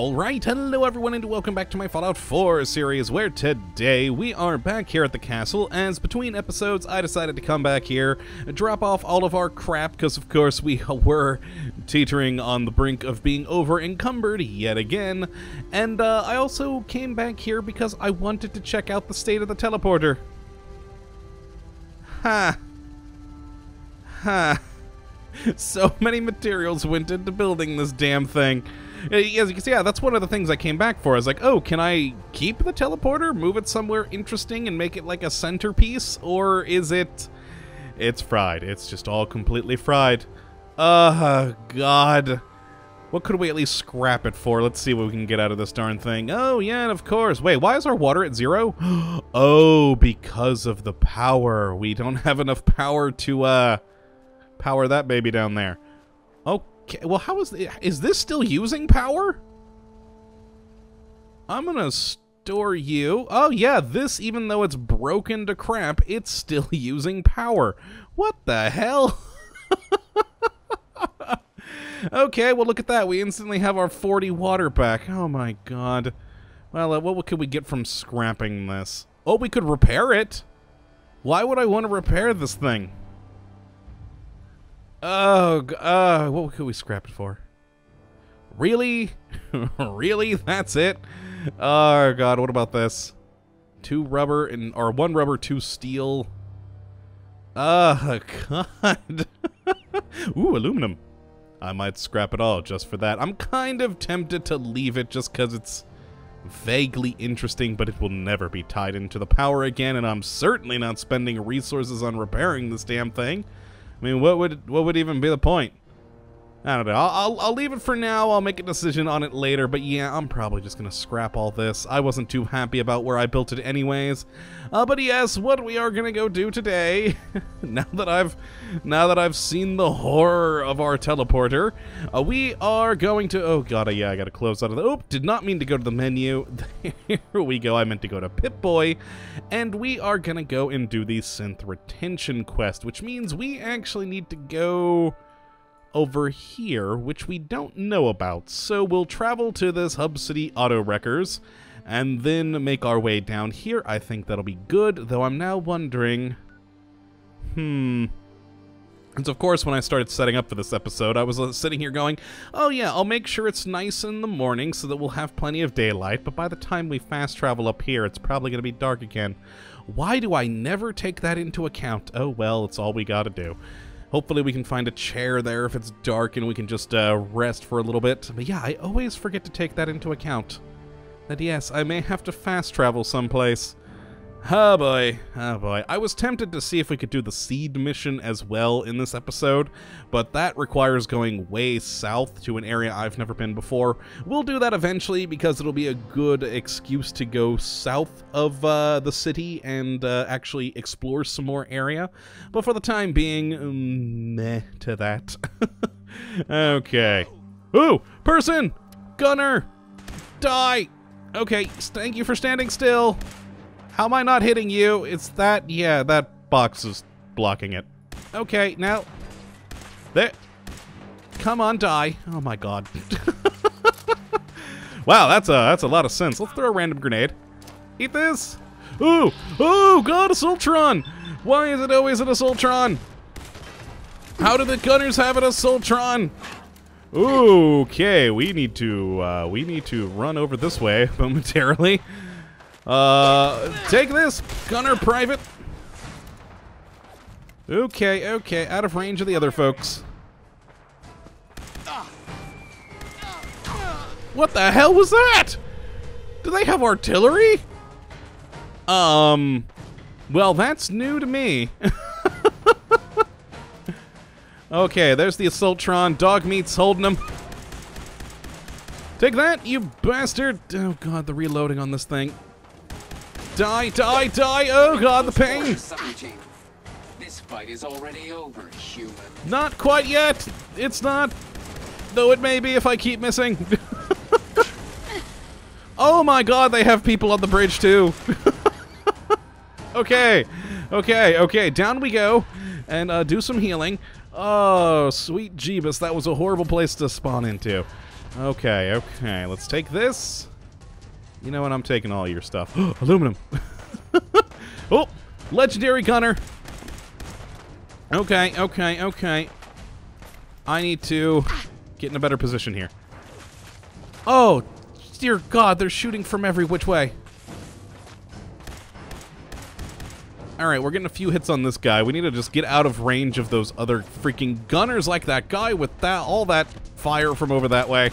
Alright, hello everyone and welcome back to my Fallout 4 series where today we are back here at the castle as between episodes I decided to come back here, drop off all of our crap because of course we were teetering on the brink of being over encumbered yet again, and uh, I also came back here because I wanted to check out the state of the teleporter. Ha. Ha. So many materials went into building this damn thing. As you can see, yeah, that's one of the things I came back for. I was like, oh, can I keep the teleporter, move it somewhere interesting, and make it like a centerpiece? Or is it... It's fried. It's just all completely fried. Uh, God. What could we at least scrap it for? Let's see what we can get out of this darn thing. Oh, yeah, and of course. Wait, why is our water at zero? oh, because of the power. We don't have enough power to, uh, power that baby down there. Okay, well, how is the, is this still using power? I'm gonna store you. Oh yeah, this even though it's broken to crap, it's still using power. What the hell? okay, well look at that. We instantly have our 40 water back. Oh my god. Well, uh, what could we get from scrapping this? Oh, we could repair it. Why would I want to repair this thing? Oh, uh, what could we scrap it for? Really? really? That's it? Oh, God, what about this? Two rubber and, or one rubber, two steel. Oh, God. Ooh, aluminum. I might scrap it all just for that. I'm kind of tempted to leave it just because it's vaguely interesting, but it will never be tied into the power again, and I'm certainly not spending resources on repairing this damn thing. I mean, what would what would even be the point? I don't know. I'll, I'll, leave it for now. I'll make a decision on it later. But yeah, I'm probably just going to scrap all this. I wasn't too happy about where I built it anyways. Uh, but yes, what we are going to go do today, now that I've now that I've seen the horror of our teleporter, uh, we are going to... Oh, God, uh, yeah, I got to close out of the... Oh, did not mean to go to the menu. Here we go. I meant to go to Pip-Boy. And we are going to go and do the Synth Retention Quest, which means we actually need to go over here, which we don't know about. So we'll travel to this Hub City Auto Wreckers and then make our way down here. I think that'll be good, though I'm now wondering... Hmm... And so, of course, when I started setting up for this episode, I was uh, sitting here going, oh yeah, I'll make sure it's nice in the morning so that we'll have plenty of daylight, but by the time we fast travel up here, it's probably going to be dark again. Why do I never take that into account? Oh well, it's all we gotta do. Hopefully we can find a chair there if it's dark and we can just uh, rest for a little bit. But yeah, I always forget to take that into account. That yes, I may have to fast travel someplace. Oh boy, oh boy. I was tempted to see if we could do the seed mission as well in this episode, but that requires going way south to an area I've never been before. We'll do that eventually because it'll be a good excuse to go south of uh, the city and uh, actually explore some more area. But for the time being, um, meh to that. okay. Ooh, person! Gunner! Die! Okay, thank you for standing still. How am I not hitting you? It's that, yeah, that box is blocking it. Okay, now, there. Come on, die. Oh my god. wow, that's a that's a lot of sense. Let's throw a random grenade. Eat this. Ooh, ooh, god, Assaultron. Why is it always an Assaultron? How do the gunners have an Assaultron? Okay, we need to uh, we need to run over this way momentarily. Uh, take this, Gunner Private. Okay, okay, out of range of the other folks. What the hell was that? Do they have artillery? Um, well, that's new to me. okay, there's the Assaultron. Dogmeat's holding him. Take that, you bastard! Oh god, the reloading on this thing. Die, die, die! Oh god, the pain! This fight is already over, human. Not quite yet! It's not! Though it may be if I keep missing. oh my god, they have people on the bridge too! okay, okay, okay, down we go. And uh, do some healing. Oh, sweet Jeebus, that was a horrible place to spawn into. Okay, okay. Let's take this. You know what? I'm taking all your stuff. Aluminum. oh, legendary gunner. Okay, okay, okay. I need to get in a better position here. Oh, dear God, they're shooting from every which way. Alright, we're getting a few hits on this guy. We need to just get out of range of those other freaking gunners like that guy with that all that fire from over that way.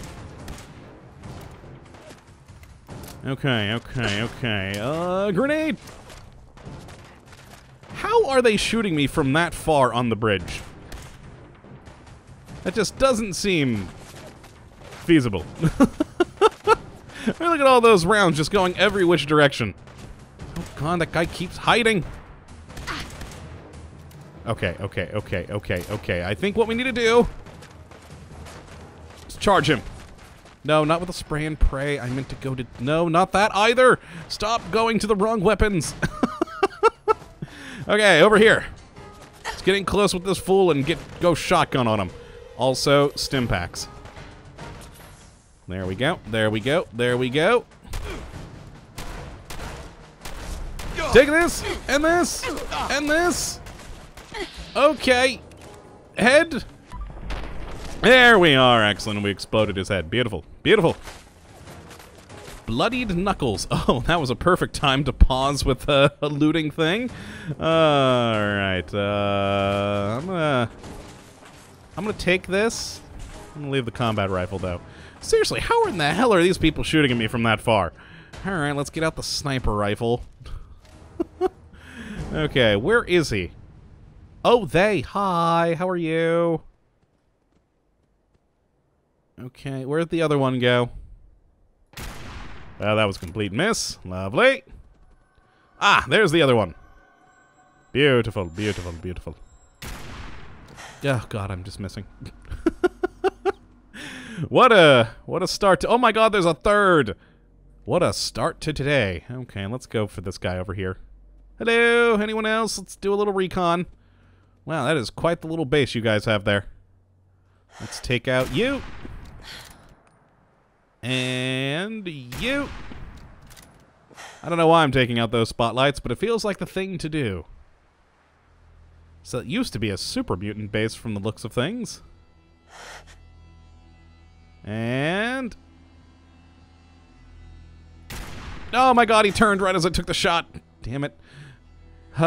Okay, okay, okay. Uh, grenade! How are they shooting me from that far on the bridge? That just doesn't seem feasible. look at all those rounds just going every which direction. Oh god, that guy keeps hiding. Okay, okay, okay, okay, okay. I think what we need to do is charge him. No, not with a spray and pray. I meant to go to... No, not that either. Stop going to the wrong weapons. okay, over here. Let's get in close with this fool and get go shotgun on him. Also, Stimpaks. There we go. There we go. There we go. Take this, and this, and this. Okay. Head. There we are. Excellent. We exploded his head. Beautiful. Beautiful. Bloodied knuckles. Oh, that was a perfect time to pause with a, a looting thing. All right. Uh, I'm gonna. I'm gonna take this. I'm gonna leave the combat rifle though. Seriously, how in the hell are these people shooting at me from that far? All right, let's get out the sniper rifle. okay, where is he? Oh, they. Hi, how are you? Okay, where'd the other one go? Well, that was complete miss. Lovely. Ah, there's the other one. Beautiful, beautiful, beautiful. Oh, God, I'm just missing. what a what a start to, Oh my god, there's a third. What a start to today. Okay, let's go for this guy over here. Hello, anyone else? Let's do a little recon. Wow, that is quite the little base you guys have there. Let's take out you. And you. I don't know why I'm taking out those spotlights, but it feels like the thing to do. So it used to be a super mutant base from the looks of things. And... Oh my god, he turned right as I took the shot. Damn it.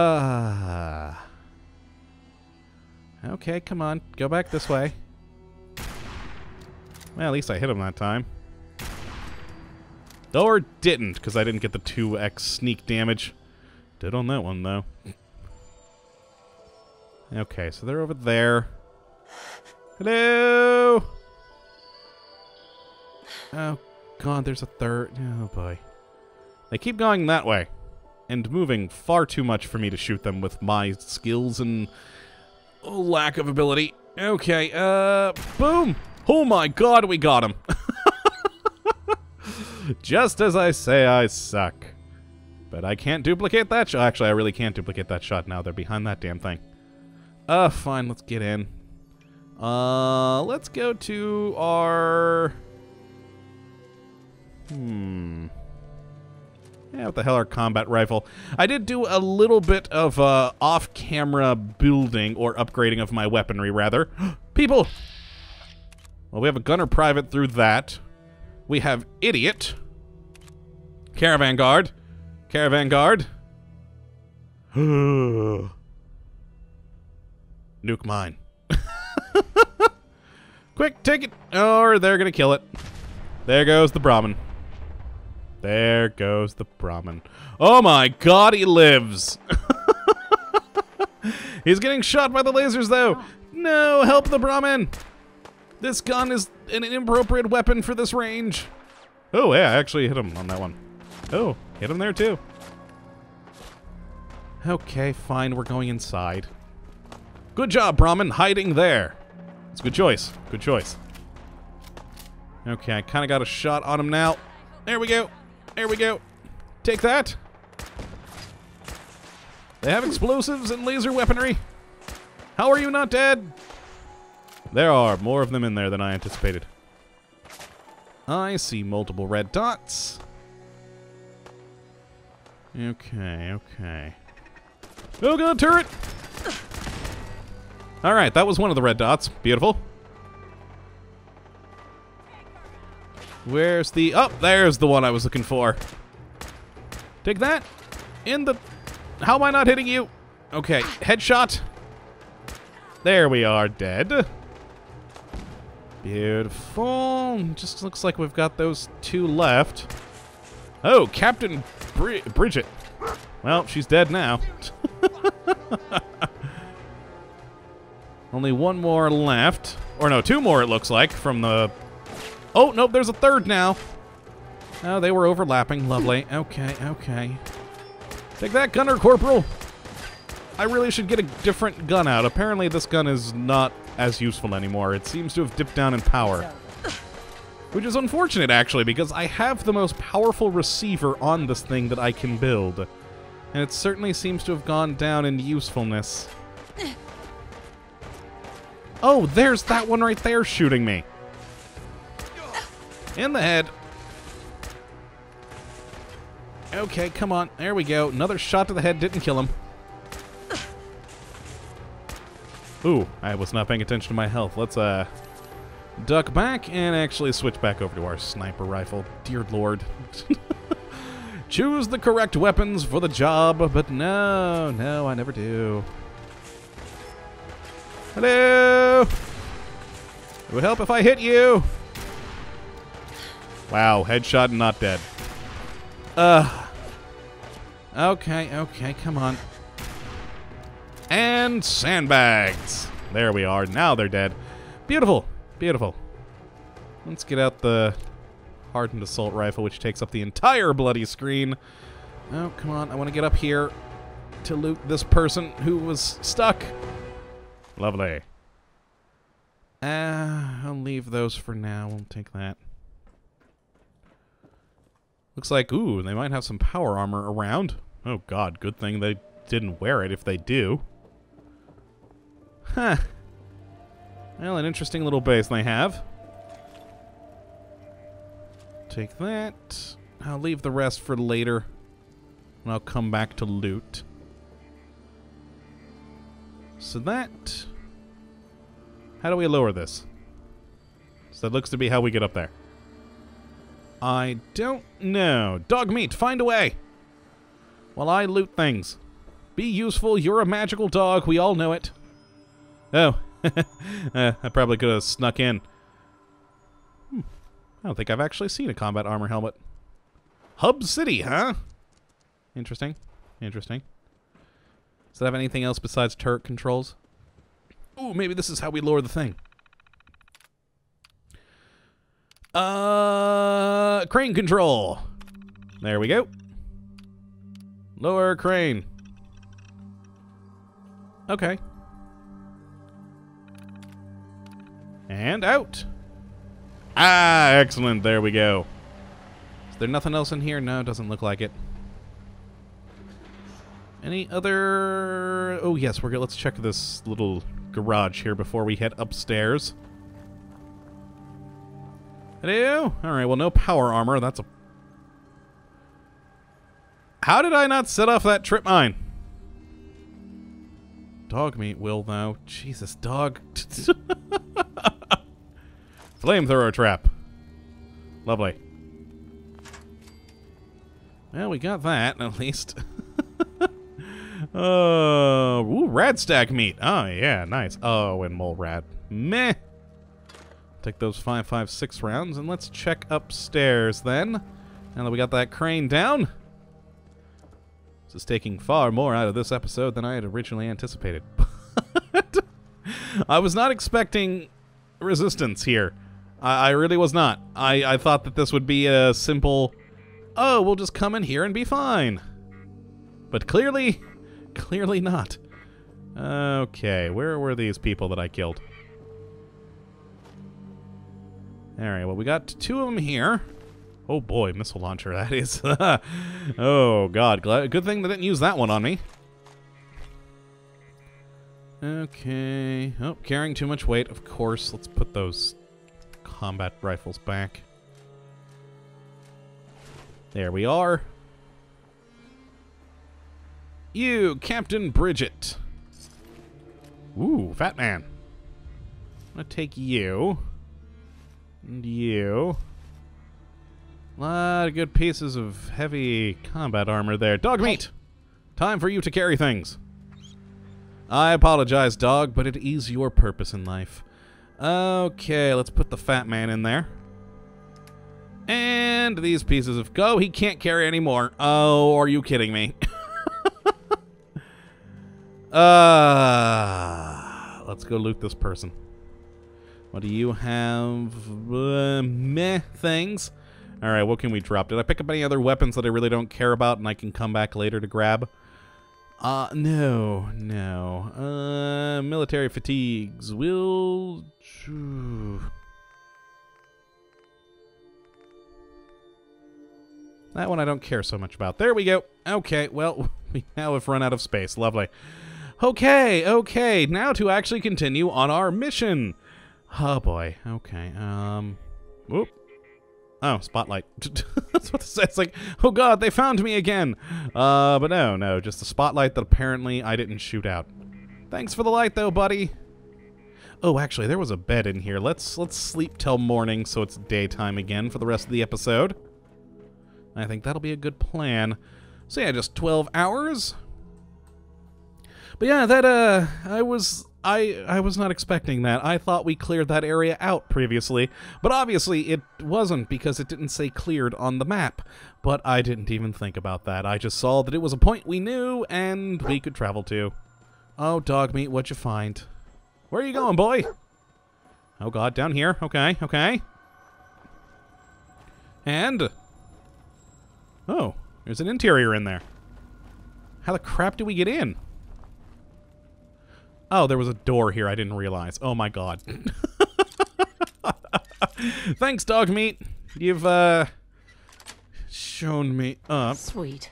okay, come on. Go back this way. Well, at least I hit him that time. Or didn't, because I didn't get the 2x sneak damage. Did on that one, though. Okay, so they're over there. Hello! Oh, God, there's a third. Oh, boy. They keep going that way. And moving far too much for me to shoot them with my skills and lack of ability. Okay, uh, boom! Oh my god, we got him! Just as I say I suck. But I can't duplicate that shot. Actually, I really can't duplicate that shot now. They're behind that damn thing. Uh, fine, let's get in. Uh, let's go to our... Hmm... Yeah, what the hell, our combat rifle. I did do a little bit of uh, off-camera building, or upgrading of my weaponry, rather. People! Well, we have a gunner private through that. We have idiot. Caravan guard. Caravan guard. Nuke mine. Quick, take it, or they're gonna kill it. There goes the Brahmin. There goes the Brahmin. Oh my god, he lives! He's getting shot by the lasers, though! No, help the Brahmin! This gun is an inappropriate weapon for this range. Oh, yeah, I actually hit him on that one. Oh, hit him there, too. Okay, fine, we're going inside. Good job, Brahmin, hiding there. It's a good choice. Good choice. Okay, I kind of got a shot on him now. There we go. There we go. Take that. They have explosives and laser weaponry. How are you not dead? There are more of them in there than I anticipated. I see multiple red dots. Okay, okay. Oh god, turret! Alright, that was one of the red dots. Beautiful. Where's the... Oh, there's the one I was looking for. Take that. In the... How am I not hitting you? Okay, headshot. There we are, dead. Beautiful. Just looks like we've got those two left. Oh, Captain Bri Bridget. Well, she's dead now. Only one more left. Or no, two more it looks like from the... Oh, nope, there's a third now. Oh, they were overlapping. Lovely. Okay, okay. Take that, Gunner Corporal. I really should get a different gun out. Apparently this gun is not as useful anymore. It seems to have dipped down in power. Which is unfortunate, actually, because I have the most powerful receiver on this thing that I can build. And it certainly seems to have gone down in usefulness. Oh, there's that one right there shooting me. In the head. Okay, come on. There we go. Another shot to the head didn't kill him. Ooh, I was not paying attention to my health. Let's, uh, duck back and actually switch back over to our sniper rifle. Dear lord. Choose the correct weapons for the job, but no, no, I never do. Hello! It would help if I hit you! Wow, headshot and not dead. Ugh. Okay, okay, come on. And sandbags. There we are. Now they're dead. Beautiful. Beautiful. Let's get out the hardened assault rifle, which takes up the entire bloody screen. Oh, come on. I want to get up here to loot this person who was stuck. Lovely. Uh, I'll leave those for now. We'll take that. Looks like, ooh, they might have some power armor around. Oh god, good thing they didn't wear it if they do. Huh. Well, an interesting little base they have. Take that. I'll leave the rest for later. And I'll come back to loot. So that... How do we lower this? So that looks to be how we get up there. I don't know. Dogmeat, find a way! While I loot things. Be useful, you're a magical dog, we all know it. Oh, uh, I probably could have snuck in. Hmm. I don't think I've actually seen a combat armor helmet. Hub City, huh? Interesting. Interesting. Does it have anything else besides turret controls? Ooh, maybe this is how we lower the thing. Uh, crane control. There we go. Lower crane. Okay. And out. Ah, excellent. There we go. Is there nothing else in here? No, doesn't look like it. Any other... Oh, yes, we're good. Let's check this little garage here before we head upstairs. Hello? Alright, well, no power armor. That's a... How did I not set off that trip mine? Dogmeat will, though. Jesus, dog. Flamethrower trap. Lovely. Well, we got that, at least. uh, ooh, radstag meat. Oh, yeah, nice. Oh, and mole rat. Meh. Take those 556 rounds, and let's check upstairs then. Now that we got that crane down. This is taking far more out of this episode than I had originally anticipated. I was not expecting resistance here. I, I really was not. I, I thought that this would be a simple, oh, we'll just come in here and be fine. But clearly, clearly not. Okay, where were these people that I killed? Alright, well, we got two of them here. Oh boy, missile launcher, that is. oh god, Glad good thing they didn't use that one on me. Okay. Oh, carrying too much weight, of course. Let's put those combat rifles back. There we are. You, Captain Bridget. Ooh, fat man. I'm gonna take you. And you. A lot of good pieces of heavy combat armor there. Dogmeat! Time for you to carry things. I apologize, dog, but it is your purpose in life. Okay, let's put the fat man in there. And these pieces of... Go, he can't carry anymore. Oh, are you kidding me? uh, let's go loot this person. What do you have? Uh, meh things. All right, what can we drop? Did I pick up any other weapons that I really don't care about and I can come back later to grab? Uh, no, no. Uh, military fatigues will... That one I don't care so much about. There we go. Okay, well, we now have run out of space. Lovely. Okay, okay. Now to actually continue on our mission. Oh, boy. Okay, um... Whoop. Oh, spotlight. That's what it says. It's like, oh god, they found me again. Uh, but no, no, just the spotlight that apparently I didn't shoot out. Thanks for the light, though, buddy. Oh, actually, there was a bed in here. Let's let's sleep till morning, so it's daytime again for the rest of the episode. I think that'll be a good plan. So yeah, just 12 hours. But yeah, that uh, I was I I was not expecting that. I thought we cleared that area out previously, but obviously it wasn't because it didn't say cleared on the map. But I didn't even think about that. I just saw that it was a point we knew and we could travel to. Oh, Dogmeat, what'd you find? Where are you going, boy? Oh god, down here. Okay, okay. And Oh, there's an interior in there. How the crap do we get in? Oh, there was a door here I didn't realize. Oh my god. Thanks, Dogmeat. You've, uh, shown me up. Sweet.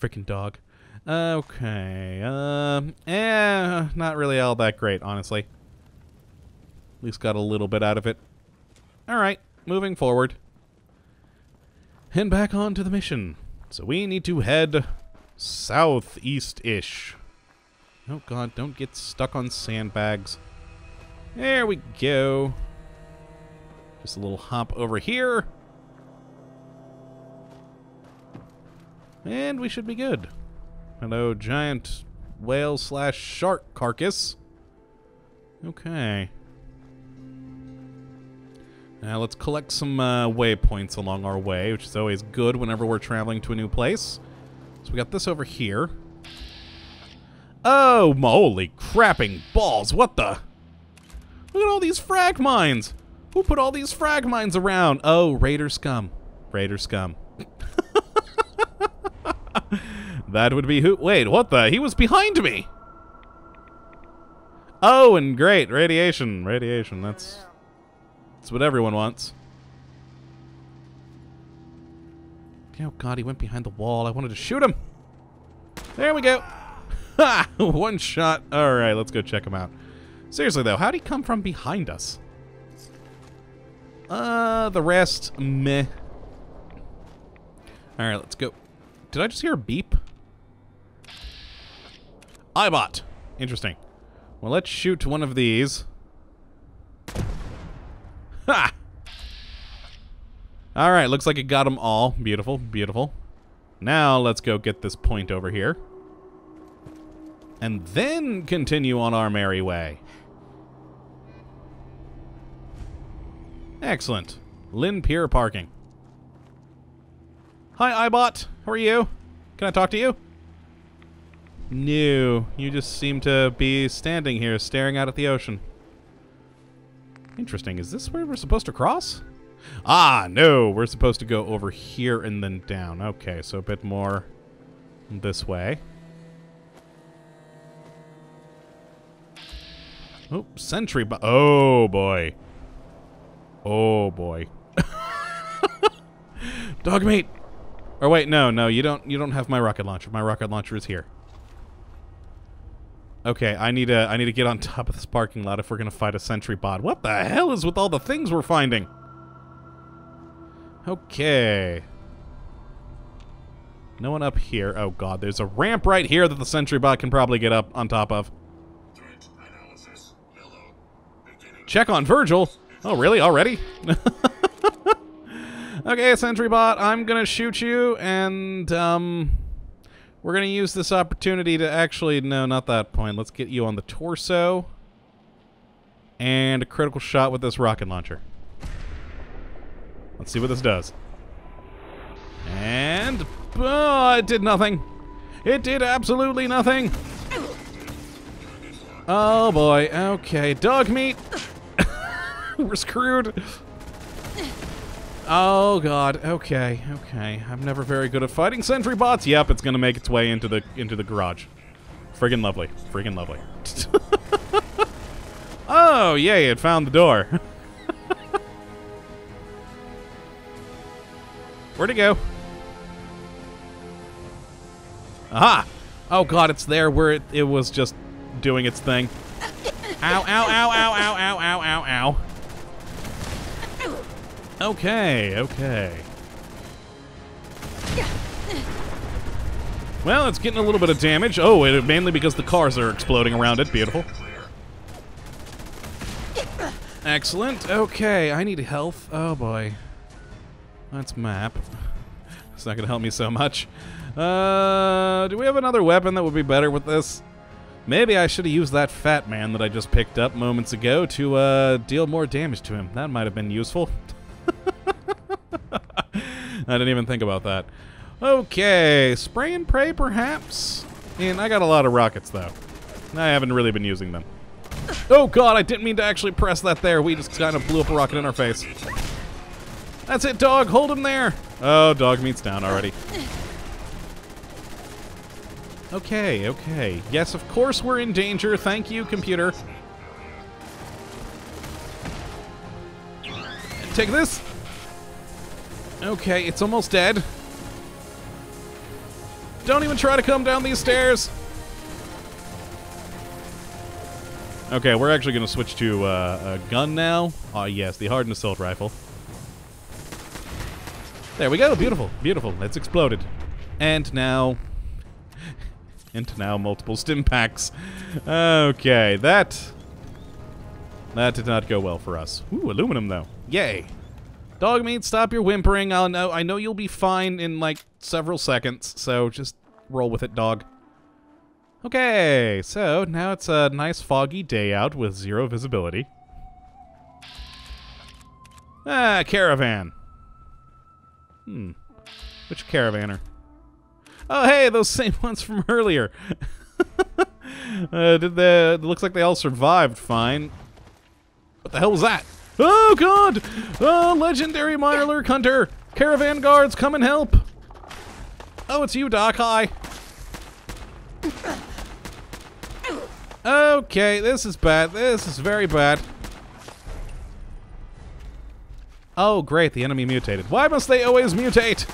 Freaking dog. Okay, um, eh, not really all that great, honestly. At least got a little bit out of it. Alright, moving forward. And back on to the mission. So we need to head southeast-ish. Oh god, don't get stuck on sandbags. There we go. Just a little hop over here. And we should be good. Hello, giant whale slash shark carcass. Okay. Now let's collect some uh, waypoints along our way, which is always good whenever we're traveling to a new place. So we got this over here. Oh, holy crapping balls. What the? Look at all these frag mines. Who put all these frag mines around? Oh, Raider scum. Raider scum. that would be who? Wait, what the? He was behind me. Oh, and great. Radiation. Radiation. That's, that's what everyone wants. Oh, God, he went behind the wall. I wanted to shoot him. There we go. One shot. All right, let's go check him out. Seriously, though, how'd he come from behind us? Uh, the rest, meh. All right, let's go. Did I just hear a beep? Eyebot! Interesting. Well, let's shoot one of these. Ha! All right, looks like it got them all. Beautiful, beautiful. Now let's go get this point over here and then continue on our merry way. Excellent. Lynn Pier Parking. Hi, Eyebot. How are you? Can I talk to you? No. You just seem to be standing here staring out at the ocean. Interesting. Is this where we're supposed to cross? Ah, no. We're supposed to go over here and then down. Okay, so a bit more this way. Oh, sentry bu- Oh, boy. Oh, boy. Dogmeat! Or oh, wait, no, no, you don't you don't have my rocket launcher. My rocket launcher is here. Okay, I need to I need to get on top of this parking lot if we're gonna fight a sentry bot. What the hell is with all the things we're finding? Okay. No one up here. Oh god, there's a ramp right here that the sentry bot can probably get up on top of. Check on Virgil. Oh, really? Already? okay, sentry bot, I'm gonna shoot you, and um, we're gonna use this opportunity to actually no, not that point. Let's get you on the torso, and a critical shot with this rocket launcher. Let's see what this does. And oh, it did nothing. It did absolutely nothing. Oh boy. Okay, Dogmeat. We're screwed. Oh god. Okay. Okay. I'm never very good at fighting sentry bots. Yep, it's gonna make its way into the into the garage. Friggin' lovely. Friggin' lovely. oh yay! It found the door. Where'd it go? Aha! Oh god, it's there where it, it was just doing its thing. Ow, ow, ow, ow, ow, ow, ow, ow, ow. Okay, okay. Well, it's getting a little bit of damage. Oh, it, mainly because the cars are exploding around it. Beautiful. Excellent. Okay, I need health. Oh boy. That's map. It's not gonna help me so much. Uh, do we have another weapon that would be better with this? Maybe I should have used that fat man that I just picked up moments ago to uh, deal more damage to him. That might have been useful. I didn't even think about that. Okay, spray and pray perhaps? And I got a lot of rockets though. I haven't really been using them. Oh god, I didn't mean to actually press that there. We just kind of blew up a rocket in our face. That's it, dog. Hold him there. Oh, Dogmeat's down already. Okay, okay. Yes, of course we're in danger. Thank you, computer. Take this. Okay, it's almost dead. Don't even try to come down these stairs. Okay, we're actually going to switch to uh, a gun now. Ah, yes, the hardened assault rifle. There we go. Beautiful, beautiful. It's exploded. And now... and now multiple Stimpaks. Okay, that... That did not go well for us. Ooh, aluminum, though. Yay. Dogmeat, stop your whimpering. I'll know, I know you'll be fine in, like, several seconds, so just roll with it, dog. Okay, so now it's a nice foggy day out with zero visibility. Ah, caravan. Hmm. Which caravaner? Oh, hey, those same ones from earlier. uh, did the? Looks like they all survived fine. What the hell was that? Oh God! Oh, legendary Mirelurk Hunter! Caravan guards, come and help! Oh, it's you, Doc. Hi. Okay, this is bad. This is very bad. Oh, great, the enemy mutated. Why must they always mutate?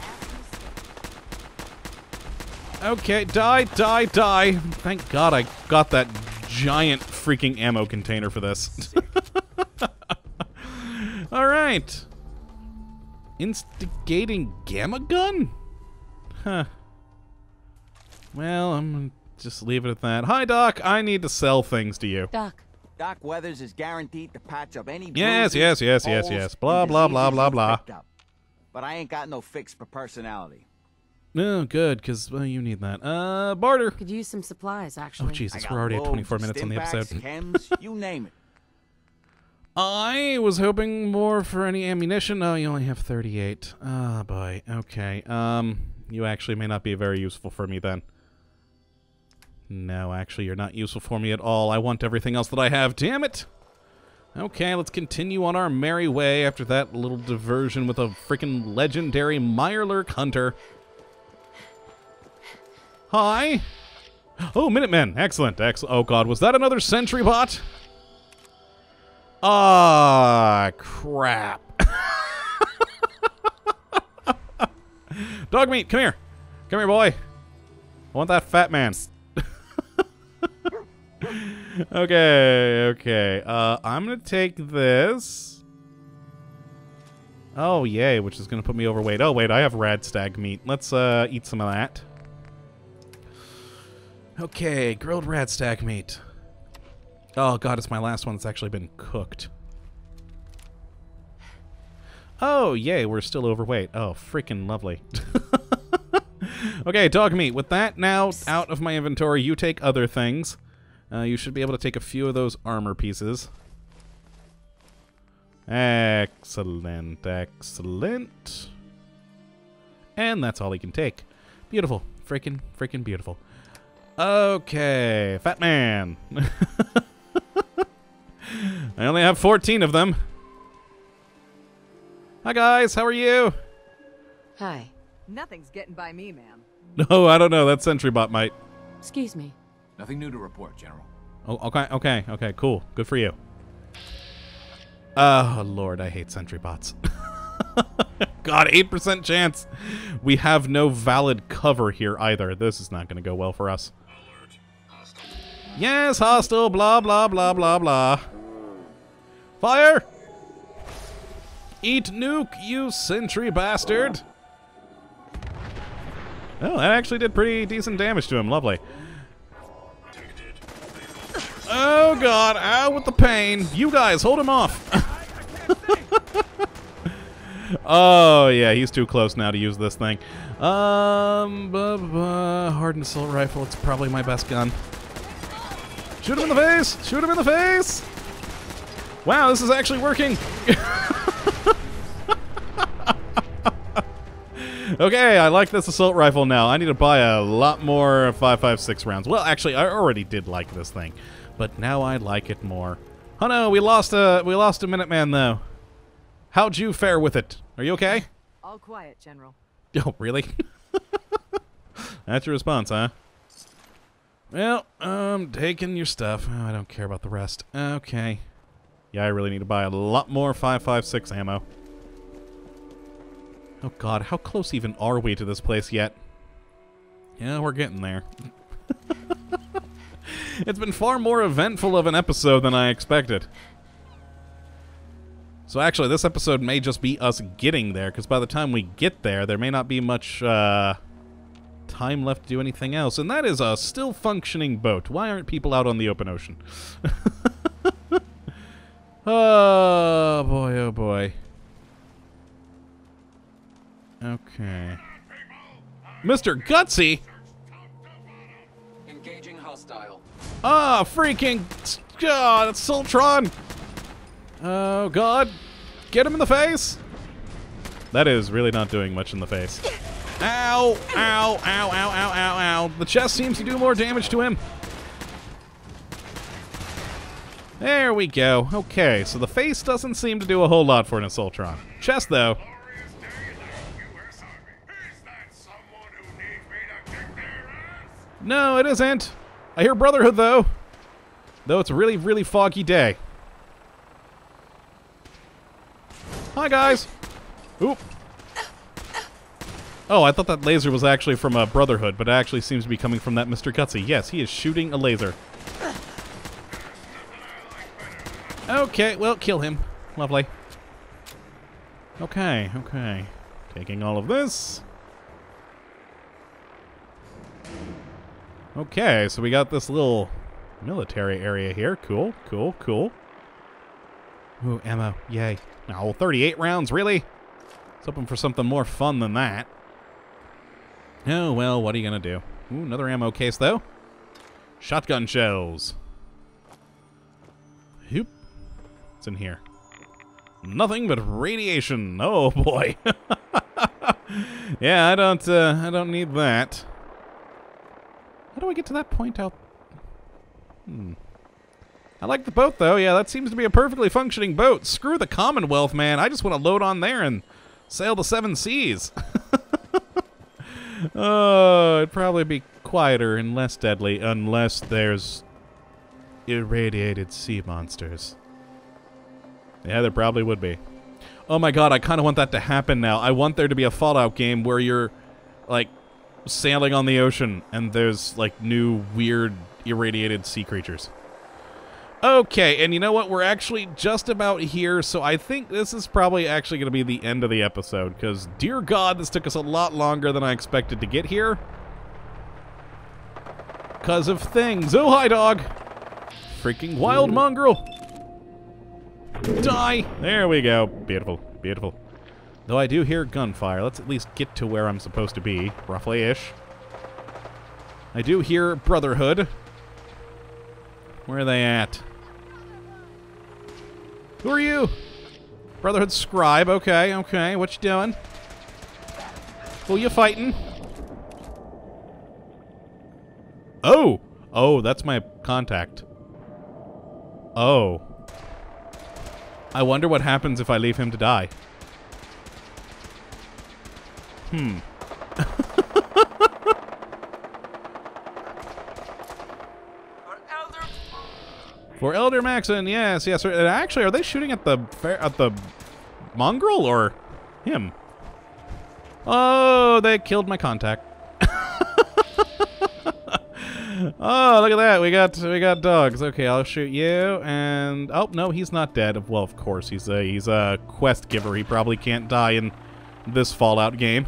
Okay, die, die, die. Thank God I got that giant freaking ammo container for this. Alright. Instigating gamma gun? Huh. Well, I'm gonna just leave it at that. Hi, Doc. I need to sell things to you. Doc, Doc Weathers is guaranteed to patch up any Yes, yes, yes, yes, yes. Blah, blah, blah, blah, blah. But I ain't got no fix for personality. Oh, good, because well, you need that. Uh, barter. could use some supplies, Oh, actually. Oh, Jesus, we're already at 24 minutes on the Stimpaks, episode. chems, you name it. I was hoping more for any ammunition. Oh, you only have 38. Ah, boy. Okay. Um, you actually may not be very useful for me then. No, actually, you're not useful for me at all. I want everything else that I have. Damn it! Okay, let's continue on our merry way after that little diversion with a freaking legendary Mirelurk Hunter. Hi! Oh, Minutemen! Excellent, excellent. Oh god, was that another sentry bot? Ah, crap. Dogmeat, come here. Come here, boy. I want that fat man. okay, okay. Uh, I'm gonna take this. Oh, yay, which is going to put me overweight. Oh, wait, I have radstag meat. Let's uh, eat some of that. Okay, grilled radstag meat. Oh, God, it's my last one that's actually been cooked. Oh, yay, we're still overweight. Oh, freaking lovely. okay, Dogmeat. With that now out of my inventory, you take other things. Uh, you should be able to take a few of those armor pieces. Excellent, excellent. And that's all he can take. Beautiful. Freaking, freaking beautiful. Okay, Fat Man. I have 14 of them. Hi, guys. How are you? Hi. Nothing's getting by me, ma'am. No, oh, I don't know. That sentry bot might. Excuse me. Nothing new to report, General. Oh, okay, okay, okay, cool. Good for you. Oh, Lord, I hate sentry bots. God, 8% chance. We have no valid cover here either. This is not going to go well for us. Alert. Hostile. Yes, hostile, blah, blah, blah, blah, blah. Fire! Eat nuke, you sentry bastard! Oh, that actually did pretty decent damage to him. Lovely. Oh god, ow with the pain. You guys, hold him off. oh yeah, he's too close now to use this thing. Um, hardened assault rifle. It's probably my best gun. Shoot him in the face! Shoot him in the face! Wow, this is actually working. okay, I like this assault rifle now. I need to buy a lot more 5.56 rounds. Well, actually, I already did like this thing, but now I like it more. Oh no, we lost a we lost a Minuteman though. How'd you fare with it? Are you okay? All quiet, General. Oh, really? That's your response, huh? Well, I'm taking your stuff. Oh, I don't care about the rest. Okay. Yeah, I really need to buy a lot more 5.56 ammo. Oh god, how close even are we to this place yet? Yeah, we're getting there. it's been far more eventful of an episode than I expected. So actually, this episode may just be us getting there, because by the time we get there, there may not be much uh, time left to do anything else. And that is a still functioning boat. Why aren't people out on the open ocean? oh boy, oh boy. Okay. Mr. Gutsy? Engaging hostile. Ah, freaking God, it's Sultron. Oh God, get him in the face. That is really not doing much in the face. Ow, ow, ow, ow, ow, ow, ow. The chest seems to do more damage to him. There we go. Okay, so the face doesn't seem to do a whole lot for an Assaultron. Chest, though. No, it isn't. I hear Brotherhood, though. Though it's a really, really foggy day. Hi, guys. Oop. Oh, I thought that laser was actually from a Brotherhood, but it actually seems to be coming from that Mr. Gutsy. Yes, he is shooting a laser. Okay, well, kill him. Lovely. Okay, okay. Taking all of this. Okay, so we got this little military area here. Cool, cool, cool. Ooh, ammo. Yay. Oh, 38 rounds, really? I was hoping for something more fun than that. Oh, well, what are you going to do? Ooh, another ammo case, though. Shotgun shells. Hoop. What's in here? Nothing but radiation. Oh, boy. yeah, I don't, uh, I don't need that. How do I get to that point out? Hmm. I like the boat, though. Yeah, that seems to be a perfectly functioning boat. Screw the Commonwealth, man. I just want to load on there and sail the seven seas. oh, it'd probably be quieter and less deadly unless there's irradiated sea monsters. Yeah, there probably would be. Oh my god, I kind of want that to happen now. I want there to be a Fallout game where you're, like, sailing on the ocean and there's, like, new, weird, irradiated sea creatures. Okay, and you know what? We're actually just about here, so I think this is probably actually going to be the end of the episode, because, dear God, this took us a lot longer than I expected to get here. Because of things. Oh, hi, dog! Freaking wild mongrel! Die! There we go. Beautiful, beautiful. Though I do hear gunfire. Let's at least get to where I'm supposed to be, roughly-ish. I do hear Brotherhood. Where are they at? Who are you? Brotherhood Scribe. Okay, okay. What you doing? Who you fighting? Oh! Oh, that's my contact. Oh. I wonder what happens if I leave him to die. Hmm. For Elder Maxon, yes, yes. And Actually, are they shooting at the at the mongrel or him? Oh, they killed my contact. Oh, look at that. We got we got dogs. Okay, I'll shoot you. And oh no, he's not dead. Well, of course he's a he's a quest giver. He probably can't die in this Fallout game.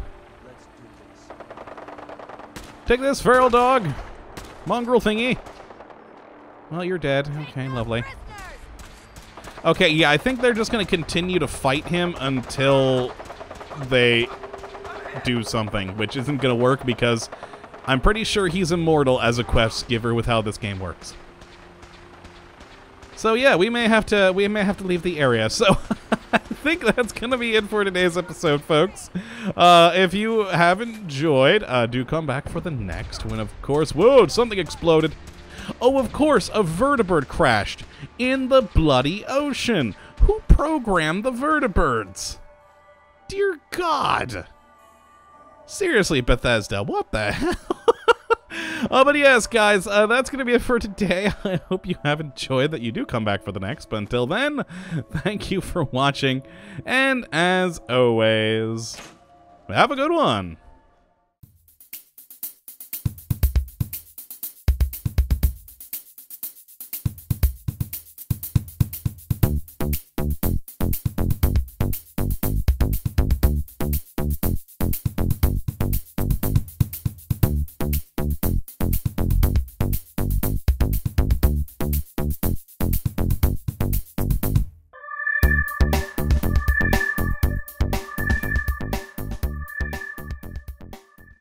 Take this, feral dog, mongrel thingy. Well, you're dead. Okay, lovely. Okay, yeah, I think they're just to continue to fight him until they do something, which isn't to work because I'm pretty sure he's immortal as a quest giver with how this game works. So yeah, we may have to we may have to leave the area. So I think that's gonna be it for today's episode, folks. Uh, if you have enjoyed, uh, do come back for the next one. Of course, whoa, something exploded. Oh, of course, a vertibird crashed in the bloody ocean. Who programmed the vertibirds? Dear God. Seriously, Bethesda, what the hell? oh, but yes, guys, uh, that's going to be it for today. I hope you have enjoyed that you do come back for the next. But until then, thank you for watching. And as always, have a good one.